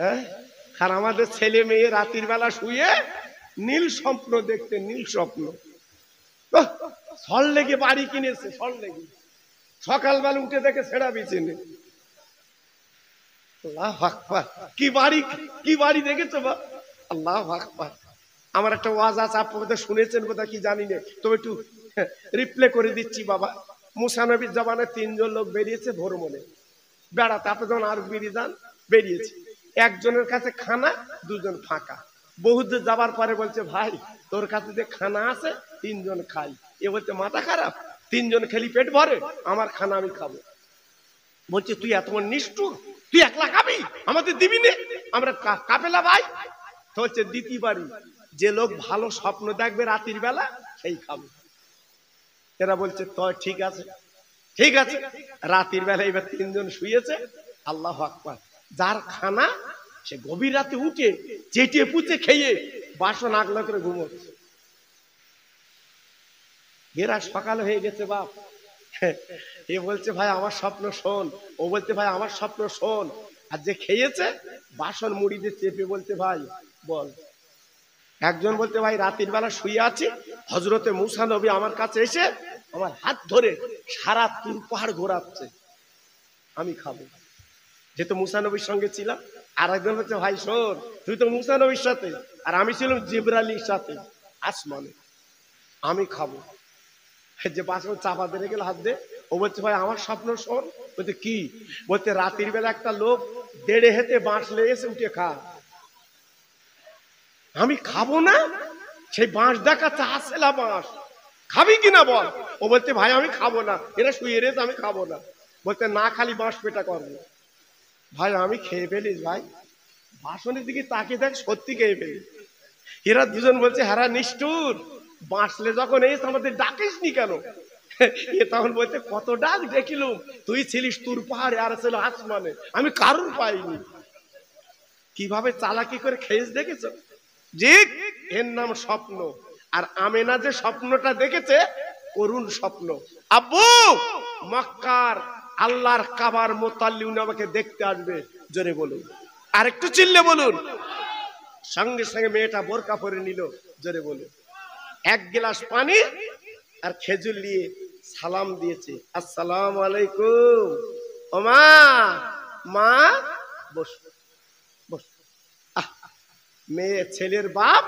হ্যাঁ? আর আমাদের ছেলে মেয়ে রাতের বেলা শুয়ে নীল স্বপ্ন দেখতে, নীল স্বপ্ন। লেগে বাড়ি কিনেছে সল লেগে। সকালবেলা উঠে দেখে ছেড়া বিছেনে। কি বাড়ি কি বাড়ি দেখেছ বা আল্লাহ আকবার। আমার একটা ওয়াজ আছে আপনাদের শুনেছেন বোধহয়, কি জানি না। তবে একটু রিপ্লে করে দিচ্ছি বাবা। মুসানবীর জবানে তিনজন লোক বেরিয়েছে ভোরমনে। বেড়াতে, আপনি যখন আর বেরিয়ে যান, বেরিয়েছে। একজনের কাছে খানা, দুজন ফাঁকা। বহুত দূর যাবার পরে বলছে, ভাই, তোর কাছে যে খানা আছে, তিনজন খাই। এ বলছে, মাথা খারাপ? তিনজন খেলি পেট ভরে, আমার খানা আমি খাব। বলছে, তুই এত নিষ্ঠুর? তুই একলা খাবি? আমাদের দিবি নে? আমরা কাপেলা ভাই? তো হচ্ছে দ্বিতীয় বাড়ি, যে লোক ভালো স্বপ্ন দেখবে রাতের বেলা, সেই খাবে। এরা বলছে তো ঠিক আছে। ঠিক আছে। রাতের বেলা এবার তিনজন শুয়েছে। আল্লাহ আকবার। যার খানা সে গভীর রাতে উঠে চেটে পুচে খেয়ে বাসন আগলা করে ঘুমোচ্ছে। এরা সকাল হয়ে গেছে বাপ। এ বলছে, ভাই, আমার স্বপ্ন শোন। ও বলতে ভাই, আমার স্বপ্ন শোন। আর যে খেয়েছে, বাসন মুড়ি দিয়ে চেপে বলতে ভাই, বল। একজন বলতে ভাই, রাতের বেলা শুয়ে আছি। হজরতে মুসা নবী আমার কাছে এসে আমার হাত ধরে সারা তুর পাহাড় ঘোরাচ্ছে। আমি খাব। যেহেতু মুসা নবীর সঙ্গে ছিলাম আর একজন হচ্ছে, ভাই, শোন, তুই তো মুসা নবীর সাথে, আর আমি ছিলাম জিব্রালির সাথে। আসমানে, আমি খাব। যে বাসন চাপা দিয়ে গেল হাত দে। ও বলছে, ভাই, আমার স্বপ্ন শোন। বলতে কি? বলতে রাতের বেলা একটা লোক দেড়ে হেতে বাঁশ লেগেছে উঠে খা। আমি খাব না? সেই বাঁশ দেখাচ্ছে, আসেলা বাঁশ। খাবি কিনা বল? ও বলতে ভাই, আমি খাব না। এরা শুয়ে রেছে আমি খাব না। বলতে না, খালি বাঁশ পেটা করব। ভাই, আমি খেয়ে ফেলিস ভাই। বাসনের দিকে তাকিয়ে দেখ সত্যি খেয়ে ফেলিস এরা দুজন বলছে, হারা নিষ্ঠুর। বাঁচলে যখন এস আমাদের ডাকিস নি কেন? এ তখন বলছে, কত ডাক দেখিলুম, তুই ছিলিস তুর পাহাড়ে আর ছিল আসমানে। আমি কারুর পাইনি। কীভাবে চালাকি করে খেয়েছ দেখেছ? জি এর নাম স্বপ্ন। আর আমেনা যে স্বপ্নটা দেখেছে করুণ স্বপ্ন। আব্বু, মক্কার আল্লাহর কাবার মোতাল্লি উনি আমাকে দেখতে আসবে জোরে বলুন। আর একটু চিল্লে বলুন। সঙ্গে সঙ্গে মেয়েটা বোরকা পরে নিল জোরে বলুন। এক গ্লাস পানি আর খেজুর নিয়ে সালাম দিয়েছে আসসালাম আলাইকুম। ও মা মা বস বস। মেয়ে ছেলের বাপ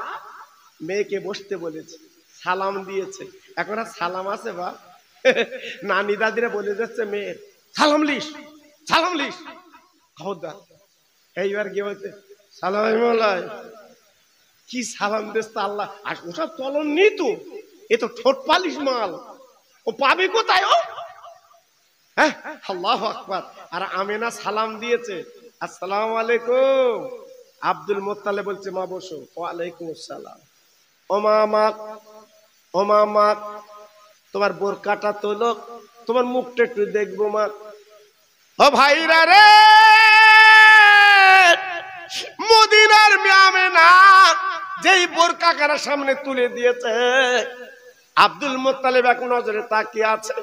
মেয়েকে বসতে বলেছে সালাম দিয়েছে। এখন আর সালাম আছে বাপ। নানি দাদিরা বলে যাচ্ছে মেয়ের সালাম লিস সালাম লিস। খবরদার, এইবার গিয়ে বলছে? সালাম কি সালাম দেশ আল্লাহ। আর ওসব চলন নেই তো। এ তো ঠোঁট পালিশ মাল। ও পাবে কোথায় ও? হ্যাঁ আল্লাহ আকবার। আর আমেনা সালাম দিয়েছে। আসসালাম আলাইকুম। আব্দুল মোত্তালে বলছে, মা বসো। ওয়ালাইকুম আসসালাম। ও মা মা ও মা মা তোমার বোরকাটা তোলো। তোমার মুখটা একটু দেখব, মা। ও ভাইরা রে! মদিনার মিয়ামে না যেই বোরকা কারা সামনে তুলে দিয়েছে, আব্দুল মোত্তালেব এক নজরে তাকিয়ে আছে।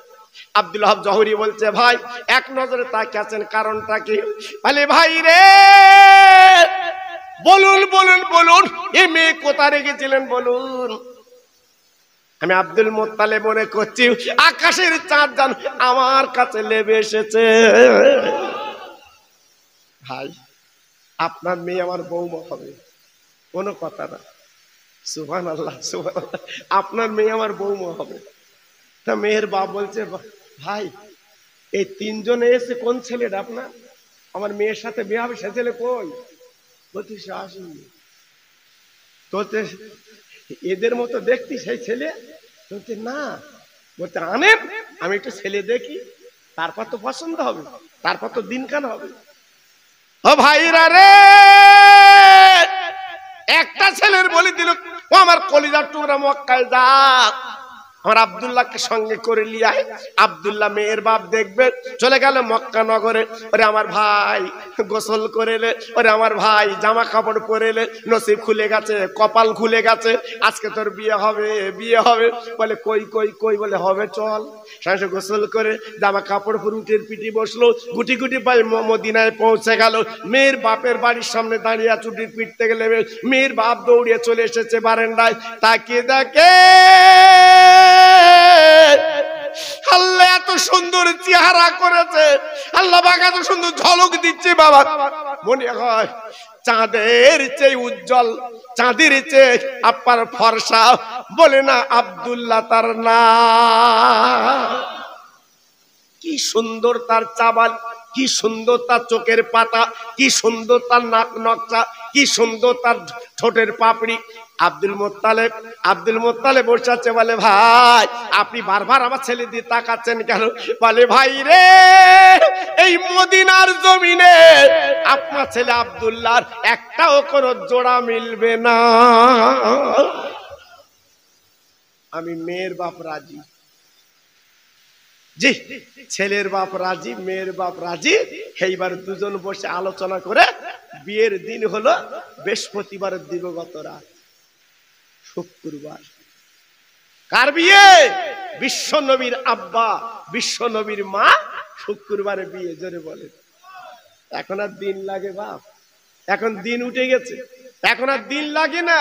আব্দুল হাব জহরি বলছে, ভাই, এক নজরে তাকিয়ে আছেন কারণটা কি? বলে, ভাই রে, বলুন বলুন বলুন এ মেয়ে কোথায় রেখেছিলেন, বলুন? আমি আব্দুল মোত্তালে মনে করছি, আকাশের চাঁদ জান আমার কাছে লেবে এসেছে। ভাই, আপনার মেয়ে আমার বৌমা হবে। কোনো কথা না। সুহান আল্লাহ সুহান আপনার মেয়ে আমার বৌমা হবে। তা মেয়ের বাপ বলছে, ভাই, এই তিনজনে এসে কোন ছেলেটা আপনার? আমার মেয়ের সাথে বিয়ে হবে, সে ছেলে কই? বলছি, সে আসেনি তোতে এদের মতো দেখতি সেই ছেলে? বলতে না। বলতে আনেন আমি একটু ছেলে দেখি। তারপর তো পছন্দ হবে। তারপর তো দিনকান হবে। ও ভাইরা রে! একটা ছেলের বলি দিল, ও আমার কলিজার টুকরা মক্কায় যা আমার আবদুল্লাহকে সঙ্গে করে লিয়ায় আবদুল্লাহ মেয়ের বাপ দেখবে, চলে গেল মক্কা নগরে। ওরে আমার ভাই, গোসল করে এলে ওরে আমার ভাই, জামা কাপড় পরে এলে নসিব খুলে গেছে, কপাল খুলে গেছে। আজকে তোর বিয়ে হবে বিয়ে হবে। বলে, কই কই কই? বলে, হবে, চল। সাথে গোসল করে জামা কাপড় পরে উটের পিটি বসল। গুটি গুটি পাই মদিনায় পৌঁছে গেল। মেয়ের বাপের বাড়ির সামনে দাঁড়িয়ে চুটির পিটতে গেলে। মেয়ের বাপ দৌড়িয়ে চলে এসেছে বারান্দায়। তাকিয়ে দেখে আল্লাহ এত সুন্দর চেহারা করেছে। আল্লাহ বাগ এত সুন্দর ঝলক দিচ্ছে বাবা। মনে হয় চাঁদের চেয়ে উজ্জ্বল, চাঁদের চেয়ে আপার ফর্সা, বলে না আব্দুল্লাহ তার না কি সুন্দর তার চাবাল, কি সুন্দর তার চোখের পাতা, কি সুন্দর তার নাক নকশা, কি সুন্দর তার ঠোঁটের পাপড়ি আব্দুল মোত্তালেব আব্দুল মোত্তালেব বসে আছে বলে, ভাই, আপনি বারবার আমার ছেলে দিয়ে তাকাচ্ছেন কেন? বলে, ভাই রে, এই মদিনার জমিনে আপনার ছেলে আব্দুল্লাহর একটাও কোনো জোড়া মিলবে না। আমি মেয়ের বাপ রাজি। জি, ছেলের বাপ রাজি, মেয়ের বাপ রাজি। এইবার দুজন বসে আলোচনা করে বিয়ের দিন হলো বৃহস্পতিবারের দিবগত রাত। শুক্রবার কার বিয়ে? বিশ্ব নবীর আব্বা, বিশ্ব নবীর মা শুক্রবারে বিয়ে, জোরে বলে এখন আর দিন লাগে বাপ। এখন দিন উঠে গেছে। এখন আর দিন লাগে না।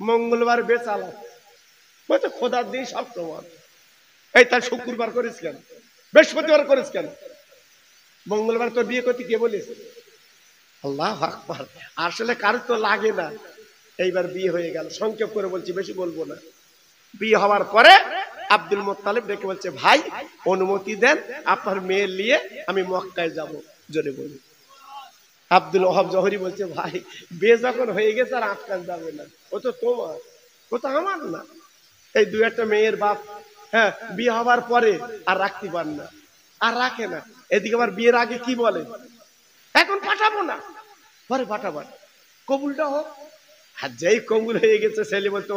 মঙ্গলবার বেচালা। বলছে খোদার দিন সব তোমার। এই তার শুক্রবার করিস কেন? বৃহস্পতিবার করিস কেন? মঙ্গলবার তো বিয়ে করতে কে বলিস আল্লাহ আকবার। আসলে কারও তো লাগে না। এইবার বিয়ে হয়ে গেল। সংক্ষেপ করে বলছি, বেশি বলব না। বিয়ে হওয়ার পরে আব্দুল মোত্তালেব ডেকে বলছে, ভাই, অনুমতি দেন, আপনার মেয়ে নিয়ে আমি মক্কায় যাব। জোরে বলি। আব্দুল ওহাব জহরি বলছে, ভাই, বিয়ে যখন হয়ে গেছে আর আটকান যাবে না। ও তো তোমার। ও তো আমার না। এই দু একটা মেয়ের বাপ হ্যাঁ বিয়ে হওয়ার পরে আর রাখতে পার না। আর রাখে না। এদিকে আবার বিয়ের আগে কি বলে? এখন পাঠাবো না। পরে পাঠাবার। কবুলটা হোক। আর যেই কবুল হয়ে গেছে ছেলে বলতো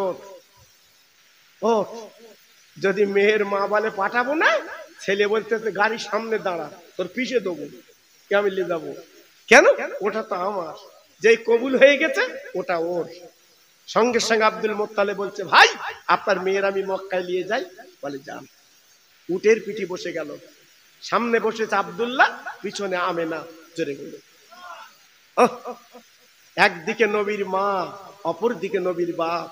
ও যদি মেয়ের মা বলে পাঠাবো না ছেলে বলতেছে গাড়ির সামনে দাঁড়া তোর পিছিয়ে দেবো কে আমি নিয়ে যাব কেন? ওটা তো আমার। যেই কবুল হয়ে গেছে ওটা ওর। সঙ্গে সঙ্গে আব্দুল মোত্তালে বলছে ভাই আপনার মেয়ের আমি মক্কায় নিয়ে যাই। বলে যান। উটের পিঠে বসে গেল। সামনে বসেছে আবদুল্লাহ পিছনে আমেনা জোরে ওহ, একদিকে নবীর মা অপর দিকে নবীর বাপ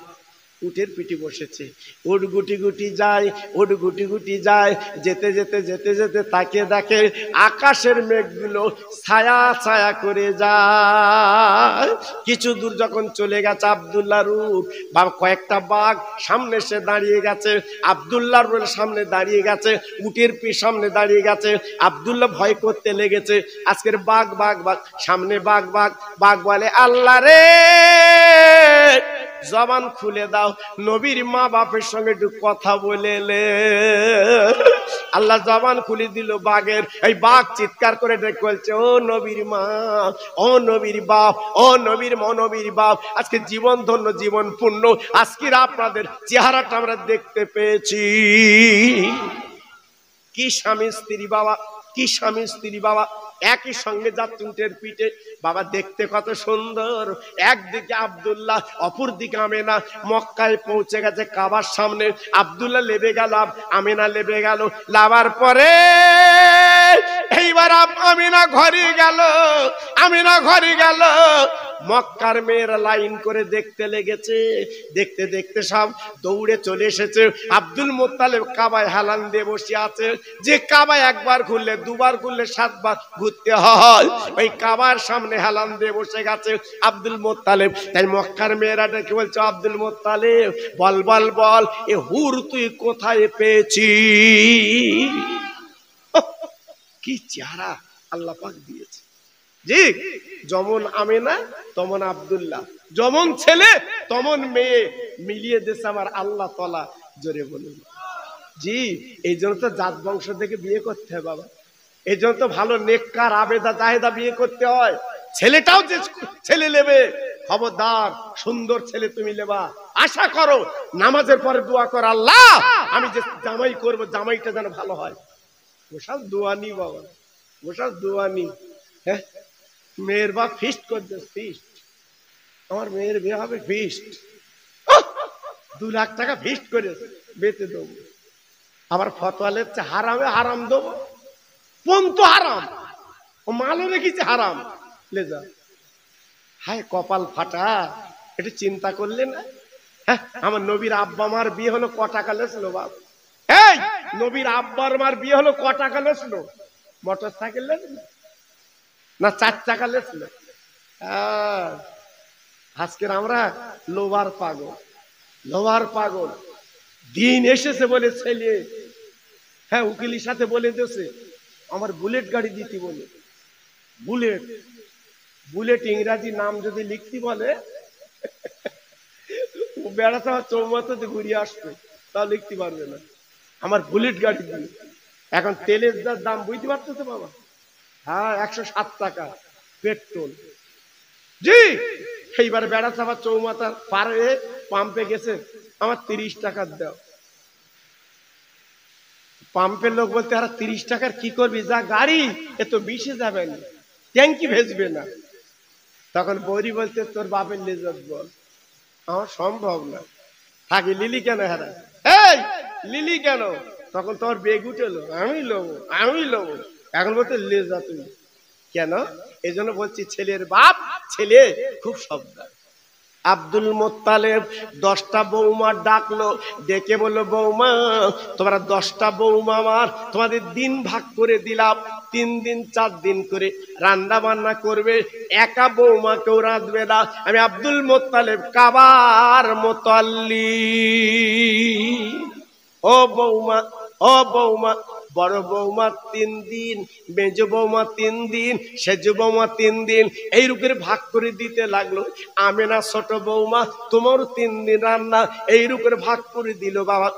উটের পিঠে বসেছে। উট গুটি গুটি যায়, উট গুটি গুটি যায়, যেতে যেতে যেতে যেতে তাকে দেখে আকাশের মেঘগুলো ছায়া ছায়া করে যায়। কিছু দূর যখন চলে গেছে আবদুল্লাহর উট, বা কয়েকটা বাঘ সামনে সে দাঁড়িয়ে গেছে, আবদুল্লাহর উটের সামনে দাঁড়িয়ে গেছে, উটের পি সামনে দাঁড়িয়ে গেছে। আবদুল্লাহ ভয় করতে লেগেছে, আজকের বাঘ বাঘ বাঘ, সামনে বাঘ বাঘ বাঘ বলে, আল্লাহ রে! জবান খুলে দাও। নবীর মা বাপের সঙ্গে একটু কথা বলে আল্লাহ জবান খুলে দিল বাঘের। এই বাঘ চিৎকার করে ডেকে বলছে, ও নবীর মা, ও নবীর বাপ, ও নবীর মা নবীর বাপ, আজকে জীবন ধন্য, জীবন পূর্ণ। আজকের আপনাদের চেহারাটা আমরা দেখতে পেয়েছি। কি স্বামী স্ত্রী বাবা, কি স্বামী স্ত্রী বাবা একই সঙ্গে যাচ্ছে উটের পিঠে। বাবা, দেখতে কত সুন্দর। একদিকে আব্দুল্লাহ অপর দিকে আমেনা। মক্কায় পৌঁছে গেছে কাবার সামনে। আব্দুল্লাহ লেবে গেল, আমেনা লেবে গেল। লাবার পরে এইবার আমিনা ঘরে গেল, আমিনা ঘরে গেল। মক্কার মেয়েরা লাইন করে দেখতে লেগেছে। দেখতে দেখতে সব দৌড়ে চলে এসেছে। আব্দুল মোত্তালেব কাবায় হালান দিয়ে বসে আছে। যে কাবায় একবার ঘুরলে, দুবার ঘুরলে, সাতবার ঘুরতে হয়। ওই কাবার সামনে হালান দিয়ে বসে গেছে আব্দুল মোত্তালেব। তাই মক্কার মেয়েরা ডেকে বলছে, আব্দুল মোত্তালেব, বল বল বল, এ হুর তুই কোথায় পেয়েছি কি চেহারা আল্লাহ পাক দিয়েছে। জি, যেমন আমেনা, তমন আব্দুল্লাহ। যেমন ছেলে, তমন মেয়ে। মিলিয়ে দিয়েছে আমার আল্লাহ তলা। জোরে বলুন। জি, এই জন্য তো জাত বংশ থেকে বিয়ে করতে হয় বাবা। এই জন্য তো ভালো নেককার, আবেদা, জাহেদা বিয়ে করতে হয়। ছেলেটাও যে ছেলে নেবে, খবরদার, সুন্দর ছেলে তুমি লেবা আশা করো, নামাজের পরে দোয়া কর, আল্লাহ, আমি যে জামাই করব, জামাইটা যেন ভালো হয়। ওসব দোয়া নি বাবা ওসব দোয়া নি। হ্যাঁ? মেয়ের বা ফিস্ট করছে ফিস্ট আমার মেয়ের বিয়ে হবে ফিস্ট দু লাখ টাকা ফিস্ট করে বেঁচে দেবো। আবার ফতোয়া লেপছে, হারামে হারাম দেবো। পন্ত হারাম। ও মালও রেখেছে হারাম। লেজা হায়, কপাল ফাটা। একটু চিন্তা করলে না? হ্যাঁ আমার নবীর আব্বা মার বিয়ে হলো ক টাকা লেছিল বাপ? এই, নবীর আব্বার মার বিয়ে হলো ক টাকা লেছিল মোটর সাইকেল না চার টাকা লেছিল আজকের আমরা লোবার পাগল। লোবার পাগল। দিন এসেছে বলে ছেলে। হ্যাঁ উকিলের সাথে বলে দিয়েছে। আমার বুলেট গাড়ি দিতে বলে। বুলেট। বুলেট ইংরাজি নাম যদি লিখতে বলে বেড়াতে আমার চৌমাথাতে ঘুরিয়ে আসবে তাও লিখতে পারবে না। আমার বুলেট গাড়ি দিয়ে। এখন তেলের যা দাম, বুঝতে পারতো তো বাবা? হ্যাঁ একশো সাত টাকা পেট্রোল। জি! এইবার বেড়াতে আবার চৌমাথা পার পাম্পে গেছে, আমার তিরিশ টাকা দাও। পাম্পের লোক বলতে, আর, তিরিশ টাকার কি করবি? যা গাড়ি, এ তো বিষে যাবে না। ট্যাঙ্কি ভেজবে না। তখন বৌরি বলতে, তোর বাপের লেজত বল। আমার সম্ভব না। থাকি লিলি কেন হারা? এই, লিলি কেন? তখন তোর বেগ উঠেলো আমি লোবো আমি লোবো। এখন বলতে, লেজা তুই। কেন? এই জন্য বলছি, ছেলের বাপ, ছেলে খুব শব্দ আব্দুল মোত্তালেব দশটা বৌমা ডাকলো, ডেকে বলল, বৌমা, তোমরা দশটা বৌমা আমার, তোমাদের দিন ভাগ করে দিলাম, তিন দিন, চার দিন করে। রান্না বান্না করবে, একা বৌমা কেউ রাঁধবে না। আমি আব্দুল মোত্তালেব, কাবার মোতাল্লি। ও বৌমা ও বৌমা বড় বৌমা তিন দিন, মেজ বৌমা তিন দিন, সেজ বৌমা তিন দিন, এই রূপের ভাগ করে দিতে লাগল। আমেনা ছোট বৌমা তোমার তিন দিন রান্না, এই রূপের ভাগ করে দিল বাবা।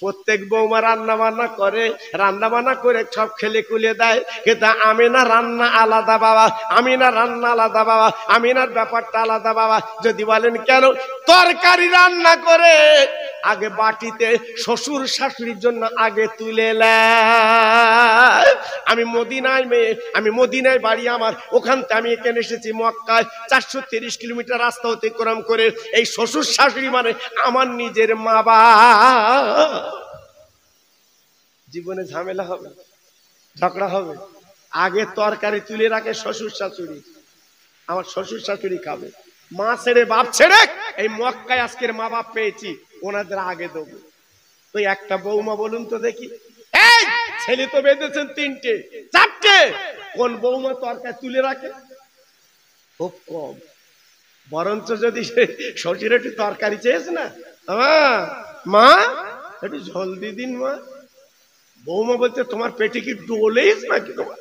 প্রত্যেক বৌমা রান্না বান্না করে রান্না বান্না করে সব খেলে কুলে দেয়। কিন্তু আমি না রান্না আলাদা বাবা আমি না রান্না আলাদা বাবা, আমিনার ব্যাপারটা আলাদা বাবা। যদি বলেন কেন? তরকারি রান্না করে আগে বাটিতে শ্বশুর শাশুড়ির জন্য আগে তুলে আমি মদিনায় মেয়ে, আমি মদিনায় বাড়ি আমার। ওখান থেকে আমি এখানে এসেছি মক্কায়। চারশো তিরিশ কিলোমিটার রাস্তা অতিক্রম করে এই শ্বশুর শাশুড়ি মানে আমার নিজের মা বাবা জীবনে ঝামেলা হবে, ঝগড়া হবে। আগে তরকারি তুলে রাখে শ্বশুর শাশুড়ি। আমার শ্বশুর শাশুড়ি খাবে। মা ছেড়ে বাপ ছেড়ে এই মক্কায় আজকের মা বাপ পেয়েছি, ওনাদের আগে দেবো। ওই একটা বৌমা বলুন তো দেখি। ছেলে তো বেঁধেছেন তিনটে, চারটে। কোন বৌমা তরকারি তুলে রাখে? খুব কম। বরঞ্চ যদি শ্বশুর একটু তরকারি চেয়েছে না। মা? একটু ঝোল দিয়ে দিন, মা। বৌমা বলছে, তোমার পেটে কি ডোলেইস নাকি তোমার?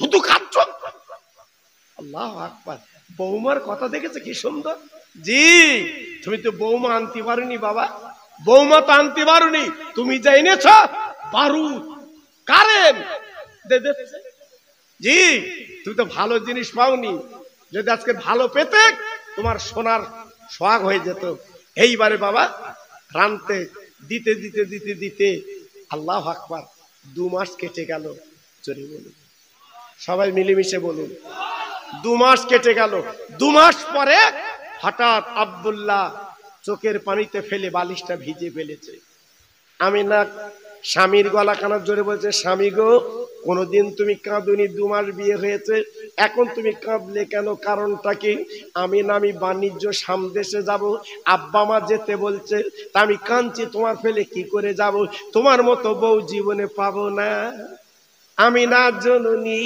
শুধু খাচ্ছ? আল্লাহ আকবার। বৌমার কথা দেখেছে, কি সুন্দর। জি, তুমি তো বৌমা আনতে পারোনি বাবা। বৌমা তো আনতে পারোনি। তুমি যা এনেছ দে দে। জি, তুমি তো ভালো জিনিস পাওনি। যদি আজকে ভালো পেতে, তোমার সোনার সোহাগ হয়ে যেত। এইবারে বাবা, রানতে দিতে দিতে দিতে দিতে আল্লাহ আকবার দু মাস কেটে গেল চলে বলুন। সবাই মিলেমিশে বলুন। দু মাস কেটে গেল, দু মাস পরে হঠাৎ আবদুল্লাহ চোখের পানিতে ফেলে বালিশটা ভিজে ফেলেছে। আমি না স্বামীর গলা কানার জোরে বলছে, স্বামী গো, কোনোদিন তুমি কাঁদুনি দু মাস বিয়ে হয়েছে, এখন তুমি কাঁদলে কেন? কারণটা কি? আমি না, আমি বাণিজ্য সামদেশে যাব, আব্বা মা যেতে বলছে, তা আমি কাঁদছি, তোমার ফেলে কি করে যাব? তোমার মতো বউ জীবনে পাবো না। আমি না জননী।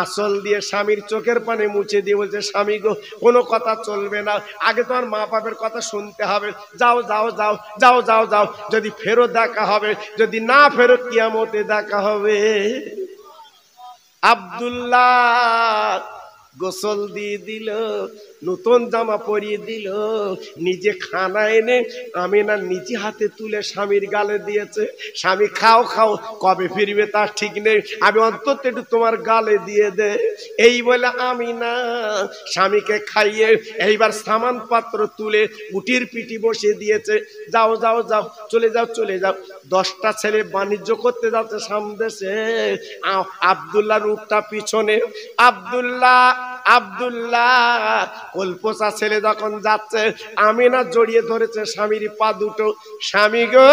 আসল দিয়ে স্বামীর চোখের পানে মুছে দিয়ে বলছে, স্বামী গো, কোনো কথা চলবে না। আগে তোমার মা বাপের কথা শুনতে হবে। যাও যাও যাও যাও যাও যাও। যদি ফেরত দেখা হবে, যদি না ফেরত কিয়ামতে দেখা হবে। আব্দুল্লাহ গোসল দিয়ে দিল, নতুন জামা পরিয়ে দিল, নিজে খানা এনে আমি না নিজে হাতে তুলে স্বামীর গালে দিয়েছে। স্বামী, খাও খাও, কবে ফিরবে তার ঠিক নেই। আমি অন্তত একটু তোমার গালে দিয়ে দে। এই বলে আমি না স্বামীকে খাইয়ে এইবার সামান পাত্র তুলে উটির পিটি বসে দিয়েছে। যাও যাও যাও, চলে যাও চলে যাও। দশটা ছেলে বাণিজ্য করতে যাচ্ছে সামদেশে আবদুল্লাহর উঠটা পিছনে। আবদুল্লাহ আবদুল্লাহ কল্পসা ছেলে যখন যাচ্ছে আমি না জড়িয়ে ধরেছে স্বামীর পা দুটো। স্বামী গো,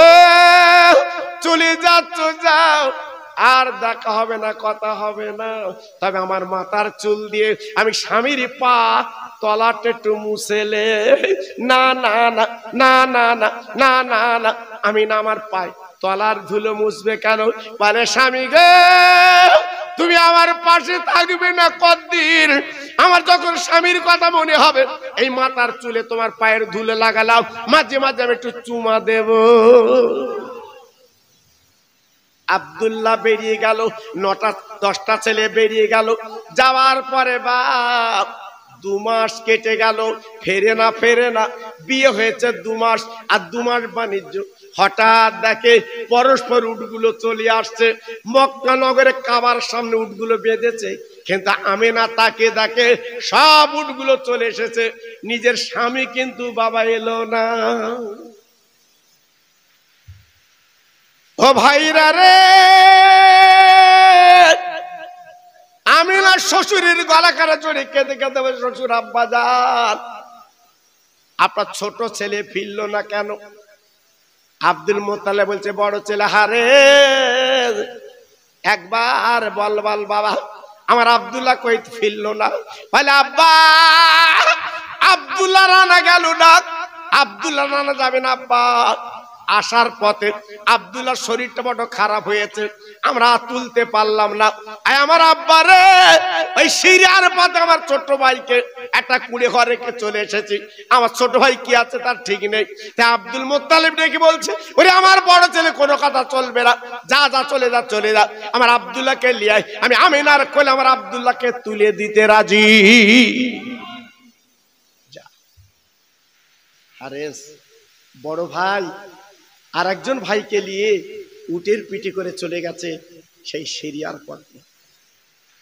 চলে যাচ্ছ, যাও। আর দেখা হবে না, কথা হবে না। তবে আমার মাথার চুল দিয়ে আমি স্বামীর পা তলাটা একটু মুছেলে না না না না না না না না না, আমি না আমার পাই তলার ধুলো মুছবে কেন? বলে, স্বামী গে, তুমি আমার পাশে থাকবে না কতদিন? আমার যখন স্বামীর কথা মনে হবে, এই মাথার চুলে তোমার পায়ের ধুলে লাগালাম। মাঝে মাঝে আমি একটু চুমা দেব। আবদুল্লাহ বেরিয়ে গেল, নটা, দশটা ছেলে বেরিয়ে গেল। যাওয়ার পরে বাপ, দু মাস কেটে গেল, ফেরে না ফেরে না। বিয়ে হয়েছে দু মাস, আর দু মাস বাণিজ্য। হঠাৎ দেখে পরস্পর উটগুলো চলে আসছে। মক্কা নগরে কাবার সামনে উটগুলো বেঁধেছে। কিন্তু আমি না, তাকে দেখে সব উটগুলো চলে এসেছে। নিজের স্বামী কিন্তু বাবা এলো না। ও ভাইরা রে। আমি না শ্বশুরের গলা কারা চড়ে কেঁদে কেঁদে শ্বশুর আব্বা যান। আপনার ছোট ছেলে ফিরলো না কেন? আব্দুল মোতালে বলছে, বড় ছেলে, হারে। একবার বল বল, বাবা, আমার আব্দুল্লাহ কই ফিরল না? বলে, আব্বা, আব্দুল্লাহ রানা গেল না। আব্দুল্লাহ রানা যাবে না, আব্বা। আসার পথে আব্দুল্লাহ শরীরটা বড় খারাপ হয়েছে। আমরা তুলতে পারলাম না। আমার আব্বা রে, ওই সিরিয়ার পথে আমার ছোট ভাইকে একটা কুড়ে ঘরে চলে এসেছি। আমার ছোট ভাই কি আছে তার ঠিক নেই। তা আব্দুল মোত্তালিব নাকি বলছে, ওরে আমার বড় ছেলে, কোনো কথা চলবে না। যা যা, চলে যা চলে যা। আমার আব্দুল্লাহকে লিয়াই আমি আমিনার কোলে আমার আব্দুল্লাহকে তুলে দিতে রাজি। হারেস বড় ভাই আর একজন ভাইকে নিয়ে উটের পিটি করে চলে গেছে সেই সিরিয়ার পথে।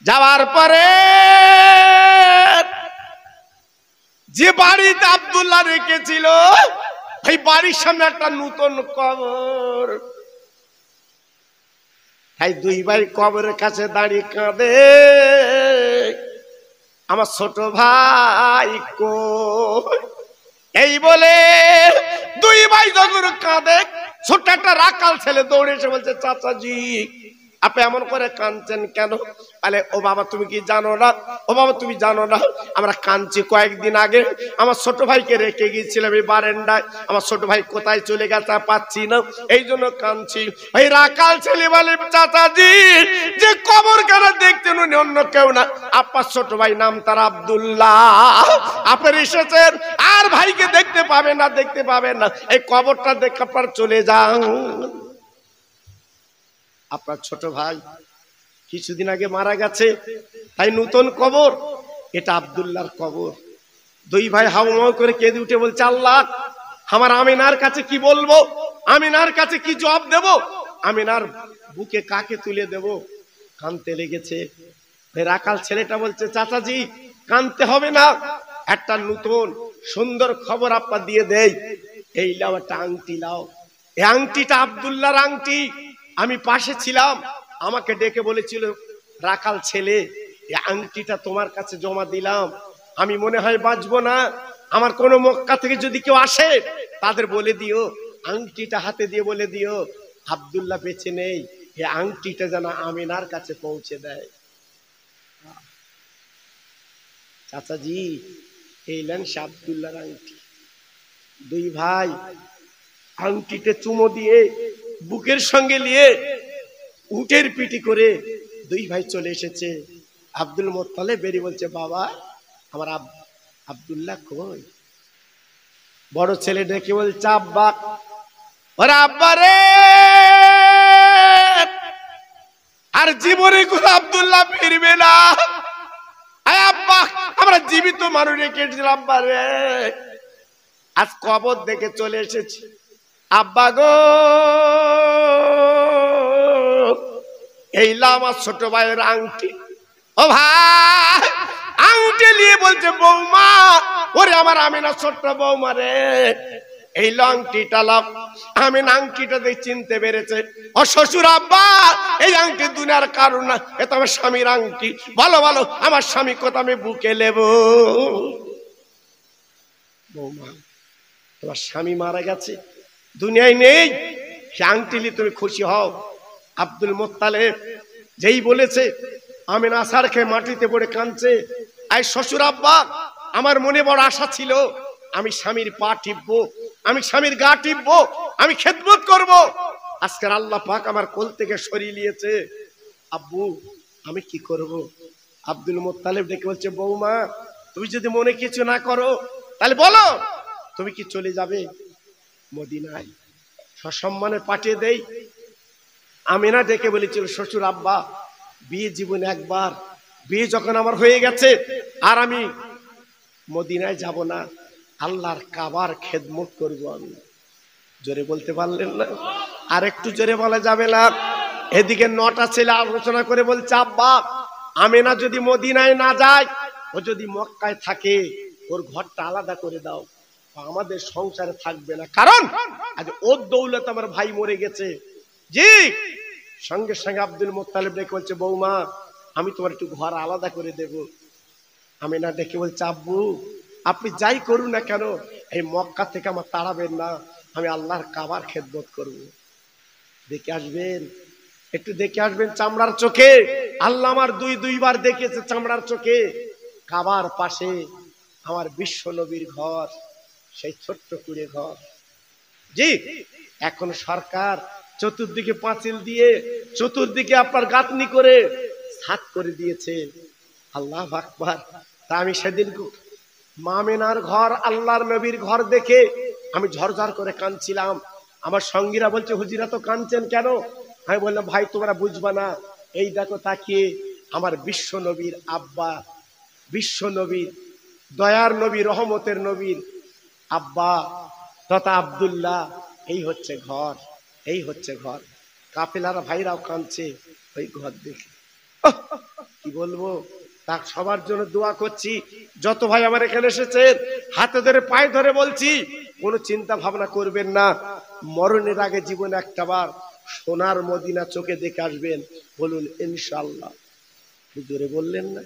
যাওয়ার পরে যে বাড়িতে আব্দুল্লাহ রেখেছিল এই বাড়ির সামনে একটা নতুন কবর। তাই দুই ভাই কবরের কাছে দাঁড়িয়ে কাঁদে। আমার ছোট ভাই কো এই বলে দুই ভাই যখন কাঁদে ছোট্ট একটা রাকাল ছেলে দৌড়ে এসে বলছে, চাচাজি, আপনি এমন করে কাঁদছেন কেন? আলে ও বাবা, তুমি কি জানো না? ও বাবা, তুমি জানো না? আমরা কাঁদছি কয়েকদিন আগে। আমার ছোট ভাইকে রেখে গিয়েছিলাম এই বারেন্ডায় আমার ছোট ভাই কোথায় চলে গেছে পাচ্ছি না। এই জন্য কাঁদছি। ওই রাকাল ছেলে বলে, চাচাজি, যে কবর কেন দেখতেন উনি? অন্য কেউ না। আপনার ছোট ভাই নাম তার আব্দুল্লাহ। আপনি এসেছেন? ভাইকে দেখতে পাবে না, দেখতে পাবে না। এই কবরটা দেখার পর চলে যান। আপনার ছোট ভাই কিছুদিন আগে মারা গেছে। তাই নতুন কবর, এটা আবদুল্লাহর কবর। দুই ভাই হাউমাউ করে কেঁদে উঠে বলছে, আল্লাহ, আমার আমিনার কাছে কি বলব? আমিনার কাছে কি জবাব দেব? আমিনার বুকে কাকে তুলে দেব? কানতে লেগেছে। রাকাল ছেলেটা বলছে, চাচাজি, কানতে হবে না। একটা নতুন সুন্দর খবর আপা দিয়ে দেই। এই লাও একটা আংটি লাও এই আংটিটা আবদুল্লাহর আংটি। আমি পাশে ছিলাম। আমাকে ডেকে বলেছিল, রাখাল ছেলে, এই আংটিটা তোমার কাছে জমা দিলাম। আমি মনে হয় বাঁচবো না। আমার কোনো মক্কা থেকে যদি কেউ আসে, তাদের বলে দিও। আংটিটা হাতে দিয়ে বলে দিও। আবদুল্লাহ বেঁচে নেই। এই আংটিটা যেন আমিনার কাছে পৌঁছে দেয়। চাচাজি এইলেন সে আবদুল্লাহর আংটি। দুই ভাই আংটিতে চুমো দিয়ে বুকের সঙ্গে নিয়ে উটের পিটি করে দুই ভাই চলে এসেছে। আব্দুল মোত্তালে বেরিয়ে বলছে, বাবা, আমার আব- আব্দুল্লাহ কই? বড় ছেলে ডেকে বলছে, আব্বা, ওরে আব্বা রে! আর জীবনে কোনো আব্দুল্লাহ ফিরবে না। আমরা জীবিত মানুষ রেখেছিলাম আব্বা রে আজ কবর দেখে চলে এসেছি। আব্বা গো! এইলা আমার ছোট ভাইয়ের আংটি। ও ভাই, আংটি নিয়ে বলছে, বৌমা, ওরে আমার আমিনা ছোট্ট বৌমা রে। এই লংটিটা লাভ আমি আংটিটা দিয়ে চিনতে পেরেছে। ও শ্বশুর আব্বা, এই আংটি দুনিয়ার কারণ না। এ তো আমার স্বামীর আংটি। ভালো ভালো, আমার স্বামী কথা আমি বুকে নেব। বৌমা, তোমার স্বামী মারা গেছে। দুনিয়ায় নেই। সে আংটিলি তুমি খুশি হও। আব্দুল মোত্তালেব যেই বলেছে আমি খেয়ে মাটিতে পড়ে কাঁদছে। আই শ্বশুর আব্বা, আমার মনে বড় আশা ছিল। আমি স্বামীর পা টিপবো, আমি স্বামীর গা টিপবো, আমি খেদমত করব। আজকের আল্লাহ পাক আমার কোল থেকে সরিয়ে নিয়েছে। আব্বু, আমি কি করব? আব্দুল মোত্তালেব ডেকে বলছে, বৌমা, তুমি যদি মনে কিছু না করো, তাহলে বলো, তুমি কি চলে যাবে? মদিনায় সসম্মানে পাঠিয়ে দেই। আমি না ডেকে বলেছিল, শ্বশুর আব্বা, বিয়ে জীবনে একবার, বিয়ে যখন আমার হয়ে গেছে, আর আমি মদিনায় যাব না। আল্লাহর কাবার খেদমত করব আমি। জোরে বলতে পারলেন না? আর একটু জোরে বলা যাবে না? এদিকে নটা ছেলে আলোচনা করে বলছে, আব্বা আমি না যদি মদিনায় না যায়, ও যদি মক্কায় থাকে, ওর ঘরটা আলাদা করে দাও। আমাদের সংসারে থাকবে না। কারণ আজ ওর দৌলত আমার ভাই মরে গেছে। জি, সঙ্গে সঙ্গে আব্দুল মোত্তালেব ডেকে বলছে, বৌমা, আমি তোমার একটু ঘর আলাদা করে দেব। আমি না ডেকে বলছে, আব্বু আপনি যাই করুন না কেন, এই মক্কা থেকে আমার তাড়াবেন না, আমি আল্লাহর কাবার খেদমত করব। দেখে আসবেন, একটু দেখে আসবেন চামড়ার চোখে। আল্লাহ আমার দুই দুইবার দেখেছে চামড়ার চোখে। কাবার পাশে আমার বিশ্ব নবীর ঘর, সেই ছোট্ট কুড়ে ঘর। জি, এখন সরকার চতুর্দিকে পাঁচিল দিয়ে, চতুর্দিকে আপনার গাঁথনি করে ছাদ করে দিয়েছে। আল্লাহ আকবার। তা আমি সেদিন মামেনার ঘর, আল্লাহর নবীর ঘর দেখে আমি ঝরঝর করে কাঁদছিলাম। আমার সঙ্গীরা বলছে, হুজিরা তো কাঁদছেন কেন? আমি বললাম, ভাই, তোমরা বুঝবা না। এই দেখো তাকিয়ে আমার বিশ্ব নবীর আব্বা, বিশ্ব নবীর, দয়ার নবী, রহমতের নবীর আব্বা, তথা আব্দুল্লাহ, এই হচ্ছে ঘর, এই হচ্ছে ঘর। কাপেলারা ভাইরাও কাঁদছে ওই ঘর দেখে। কি বলব? তার সবার জন্য দোয়া করছি। যত ভাই আমার এখানে এসেছেন হাতে ধরে, পায়ে ধরে বলছি, কোনো চিন্তা ভাবনা করবেন না। মরণের আগে জীবনে একটা বার সোনার মদিনা চোখে দেখে আসবেন, বলুন ইনশাল্লাহ জোরে বললেন না?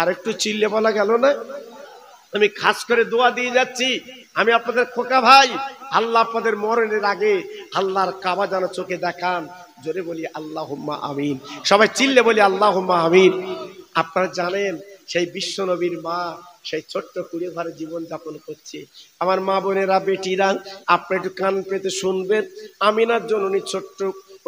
আর একটু চিল্লে বলা গেল না? আমি খাস করে দোয়া দিয়ে যাচ্ছি। আমি আপনাদের খোকা ভাই, আল্লাহ আপনাদের মরণের আগে আল্লাহর কাবা যেন চোখে দেখান। জোরে বলি আল্লাহ আমিন। সবাই চিল্লে বলি আল্লাহ আমিন। আপনারা জানেন, সেই বিশ্ব নবীর মা, সেই ছোট্ট কুড়ে ঘরে জীবন যাপন করছে। আমার মা বোনেরা, বেটিরা আপনি একটু কান পেতে শুনবেন। আমিনার জননী ছোট্ট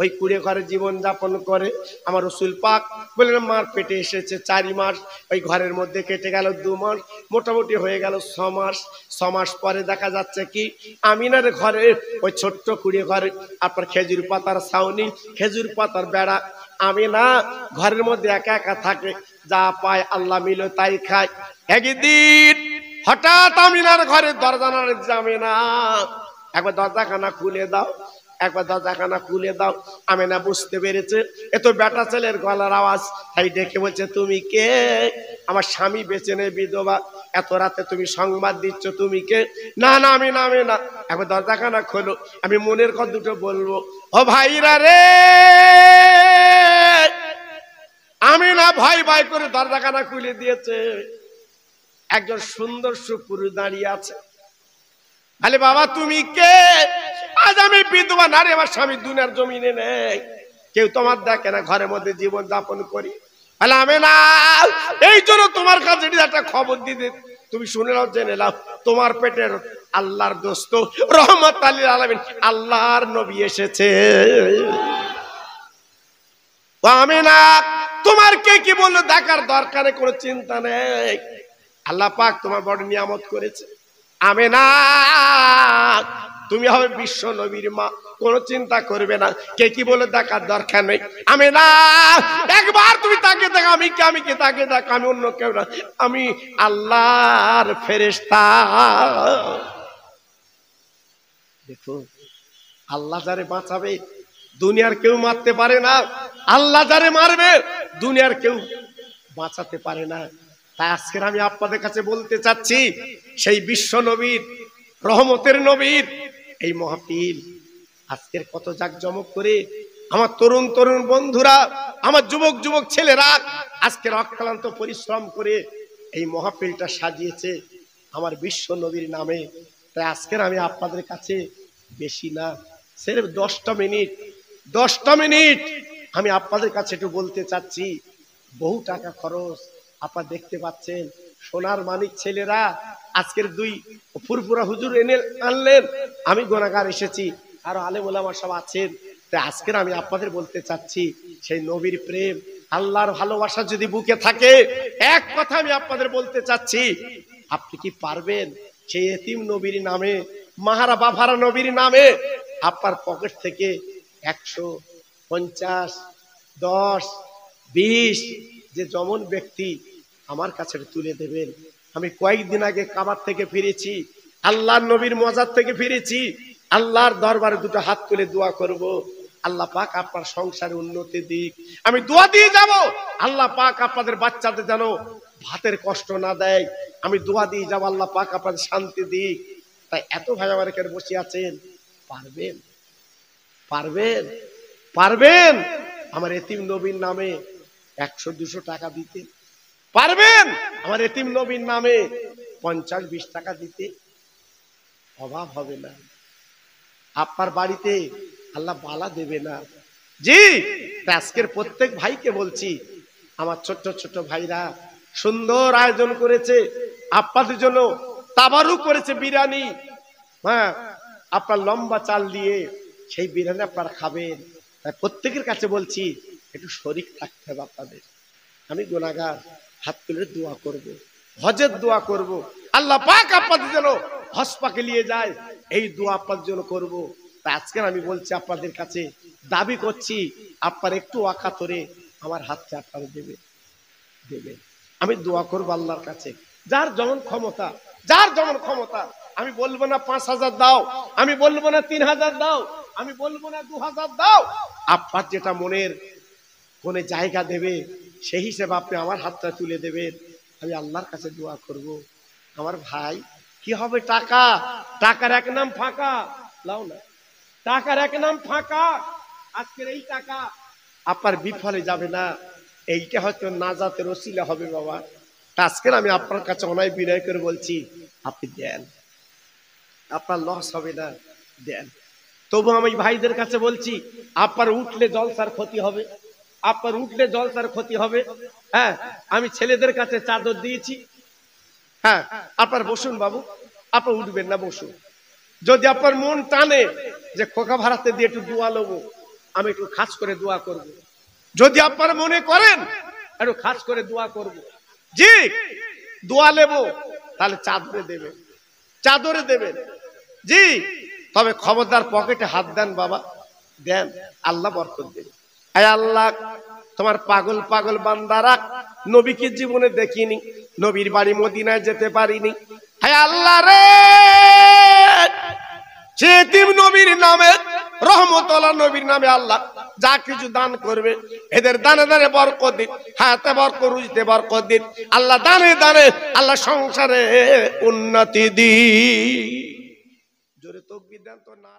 ওই কুড়ে ঘরে জীবন যাপন করে। আমার রসুল পাক বললেন মার পেটে এসেছে চারি মাস, ওই ঘরের মধ্যে কেটে গেল দু মাস, মোটামুটি হয়ে গেল ছ মাস। ছ মাস পরে দেখা যাচ্ছে কি, আমিনার ঘরে ওই ছোট্ট কুড়ে ঘরে আপনার খেজুর পাতার ছাউনি, খেজুর পাতার বেড়া। আমিনা ঘরের মধ্যে একা একা থাকে যা পায় আল্লাহ মিল তাই খায়। একদিন হঠাৎ আমিনার ঘরে দরজা নাড়ে যাবে না। একবার দরজাখানা খুলে দাও, একবার দরজাখানা খুলে দাও। আমি না বুঝতে পেরেছে, এ তো বেটা ছেলের গলার আওয়াজ। তাই ডেকে বলছে, তুমি কে? আমার স্বামী বেঁচে নেই, বিধবা। এত রাতে তুমি সংবাদ দিচ্ছ, তুমি কে? না না, আমি না আমি না। একবার দরজাখানা খোলো। আমি মনের কথা দুটো বলব। ও ভাইরা রে! আমি না ভয় ভাই করে দরজাখানা খুলে দিয়েছে। একজন সুন্দর সুপুরুষ দাঁড়িয়ে আছে। আরে বাবা, তুমি কে? আজ আমি বিধবা নারী, আমার স্বামী দুনিয়ার জমিনে নেই। কেউ তোমার দেখে না, ঘরের মধ্যে জীবন যাপন করি। তাহলে আমি না এই জন্য তোমার কাছে একটা খবর দিতে তুমি শুনে নাও, জেনে নাও, তোমার পেটের আল্লাহর দোস্ত রহমত আলী আলমিন আল্লাহর নবী এসেছে। আমি না তোমার কে কি বলল? দেখার দরকারে কোনো চিন্তা নেই। আল্লাহ পাক তোমার বড় নিয়ামত করেছে। আমি না তুমি হবে বিশ্ব নবীর মা, কোনো চিন্তা করবে না। কে কি বলে দেখার দরকার নেই। আমি না একবার তুমি তাকে দেখো, আমি কে আমি কে তাকে দেখো, আমি অন্য কেউ না। আমি আল্লাহর ফেরেস্তা দেখো, আল্লাহ যারে বাঁচাবে দুনিয়ার কেউ মারতে পারে না। আল্লাহ যারে মারবে, দুনিয়ার কেউ বাঁচাতে পারে না। তাই আজকের আমি আপনাদের কাছে বলতে চাচ্ছি, সেই বিশ্ব নবীর, রহমতের নবীর, এই মহাপিল আজকের কত জাকজমক করে আমার তরুণ তরুণ বন্ধুরা, আমার যুবক যুবক ছেলেরা আজকের অক্লান্ত পরিশ্রম করে এই মহাপিলটা সাজিয়েছে আমার বিশ্ব নবীর নামে। তাই আজকের আমি আপনাদের কাছে বেশি না সেরফ দশটা মিনিট দশটা মিনিট। আমি আপনাদের কাছে একটু বলতে চাচ্ছি, বহু টাকা খরচ আপনারা দেখতে পাচ্ছেন, সোনার মানিক ছেলেরা আজকের দুই ফুরফুরা হুজুর এনে আনলেন। আমি গোনাগার এসেছি, আরও আলেম ওলামা সব আছেন। আজকের আমি আপনাদের বলতে চাচ্ছি, সেই নবীর প্রেম, আল্লাহর ভালোবাসা যদি বুকে থাকে, এক কথা আমি আপনাদের বলতে চাচ্ছি, আপনি কি পারবেন সেই এতিম নবীর নামে, মাহারা বাভারা নবীর নামে, আপনার পকেট থেকে একশো পঞ্চাশ, দশ, বিশ, যে যেমন ব্যক্তি আমার কাছে তুলে দেবেন। আমি কয়েকদিন আগে কাবার থেকে ফিরেছি, আল্লাহর নবীর মজার থেকে ফিরেছি, আল্লাহর দরবারে দুটো হাত তুলে দোয়া করব। আল্লাহ পাক আপনার সংসারে উন্নতি দিক। আমি দোয়া দিয়ে যাব, আল্লাহ পাক আপনাদের বাচ্চাদের যেন ভাতের কষ্ট না দেয়। আমি দোয়া দিয়ে যাব, আল্লাহ পাক আপনাদের শান্তি দিক। তাই এত ভাই আমার বসে আছেন? পারবেন? পারবেন? পারবেন? আমার এতিম নবীর নামে একশো দুশো টাকা দিতে। পারবেন? আমার এতিম নবীর নামে পঞ্চাশ, বিশ টাকা দিতে। অভাব হবে না। আপনার বাড়িতে আল্লাহ বালা দেবে না। জি আজকের প্রত্যেক ভাইকে বলছি, আমার ছোট্ট ছোট্ট ভাইরা, সুন্দর আয়োজন করেছে, আপনাদের জন্য তাবারু করেছে বিরিয়ানি। হ্যাঁ আপনার লম্বা চাল দিয়ে সেই বিরিয়ানি আপনারা খাবেন। তাই প্রত্যেকের কাছে বলছি, একটু শরিক থাকতে হবে আপনাদের। আমি গোনাগার হাত তুলে দোয়া করব। হজের দোয়া করব। আল্লাহ পাক আপনাদের যেন হজ পাকে নিয়ে যায়, এই দোয়া আপনাদের জন্য করব। তাই আজকে আমি বলছি আপনাদের কাছে, দাবি করছি, আপনার একটু আকাতরে আমার হাতটা আপনারা দেবে দেবে আমি দোয়া করব আল্লাহর কাছে। যার যেমন ক্ষমতা, যার যেমন ক্ষমতা, আমি বলব না পাঁচ হাজার দাও, আমি বলব না তিন হাজার দাও আমি বলব না, দু হাজার দাও। আপনার যেটা মনের কোনে জায়গা দেবে, সেই হিসেবে আপনি আমার হাতটা তুলে দেবেন। আমি আল্লাহর কাছে দোয়া করব। আমার ভাই, কি হবে টাকা? টাকার এক নাম ফাঁকা। লাও না। টাকার এক নাম ফাঁকা। আজকের এই টাকা আপনার বিফলে যাবে না। এইটা হয়তো নাজাতের ওসিলা হবে বাবা। আজকের আমি আপনার কাছে অনায় বিনয় করে বলছি, আপনি দেন। আপনার লস হবে না, দেন। তবু আমি ভাইদের কাছে বলছি, আপনার উঠলে জলসার ক্ষতি হবে। আপনার উঠলে জলসার ক্ষতি হবে। হ্যাঁ আমি ছেলেদের কাছে চাদর দিয়েছি। হ্যাঁ আপনার বসুন বাবু, আপনার উঠবেন না, বসুন। যদি আপনার মন টানে যে খোকা ভাড়াতে দিয়ে একটু দোয়া লবো, আমি একটু খাস করে দোয়া করব। যদি আপনারা মনে করেন, একটু খাস করে দোয়া করব। জি, দোয়া নেব তাহলে চাদরে দেবেন। চাদরে দেবেন। জি তবে খবরদার পকেটে হাত দেন বাবা। দেন, আল্লাহ বরকত দেবে আয় আল্লাহ, তোমার পাগল পাগল বান্দারা, নবীকে জীবনে দেখিনি, নবীর বাড়ি মদিনায় যেতে পারিনি। হায় আল্লাহ রে! চেতিম নবীর নামে রহমতলা নবীর নামে আল্লাহ যা কিছু দান করবে, এদের দানে দানে বরকত দিন হাতে বরকত, রুজিতে বরকত দিন। আল্লাহ দানে দানে, আল্লাহ সংসারে উন্নতি দি জোরে তকবির দেন তো না